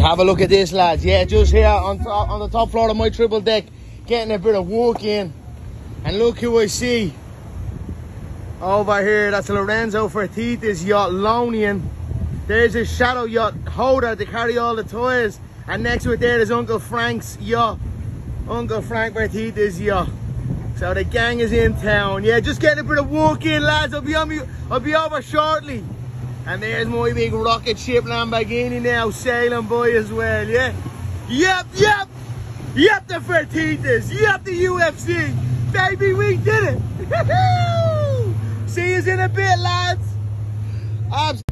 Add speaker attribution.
Speaker 1: Have a look at this, lads. Yeah, just here on, on the top floor of my triple deck, getting a bit of walk in. And look who I see over here. That's Lorenzo Fertitta's yacht, Lonian. There's his shadow yacht, Hodor to carry all the toys. And next to it there is Uncle Frank's yacht. Uncle Frank Fertitta's yacht. So the gang is in town. Yeah, just getting a bit of walk in, lads. I'll be on me. I'll be over shortly. And there's my big rocket ship Lamborghini now sailing by as well, yeah? Yep, yep! Yep, the Fertittas! Yep, the UFC! Baby, we did it! See you in a bit, lads! Man.